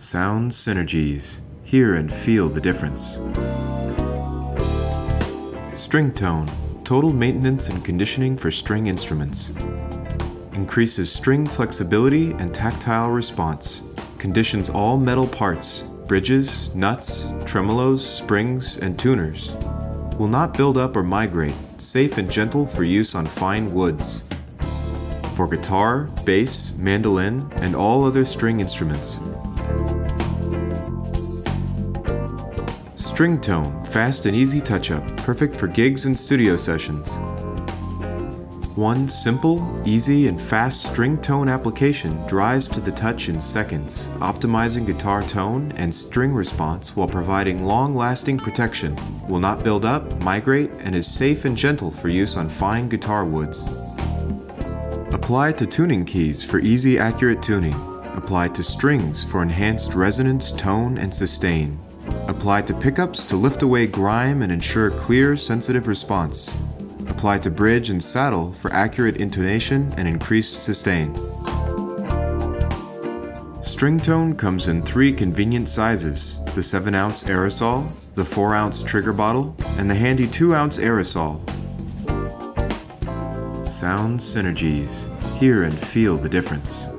Sound synergies. Hear and feel the difference. STRINGTone. Total maintenance and conditioning for string instruments. Increases string flexibility and tactile response. Conditions all metal parts, bridges, nuts, tremolos, springs, and tuners. Will not build up or migrate. Safe and gentle for use on fine woods. For guitar, bass, mandolin, and all other string instruments. STRINGTone, fast and easy touch up, perfect for gigs and studio sessions. One simple, easy, and fast STRINGTone application dries to the touch in seconds, optimizing guitar tone and string response while providing long lasting protection, will not build up, migrate, and is safe and gentle for use on fine guitar woods. Apply to tuning keys for easy, accurate tuning. Apply to strings for enhanced resonance, tone, and sustain. Apply to pickups to lift away grime and ensure clear, sensitive response. Apply to bridge and saddle for accurate intonation and increased sustain. STRINGTone comes in three convenient sizes the 7 ounce aerosol, the 4 ounce trigger bottle, and the handy 2 ounce aerosol. Sound synergies. Hear and feel the difference.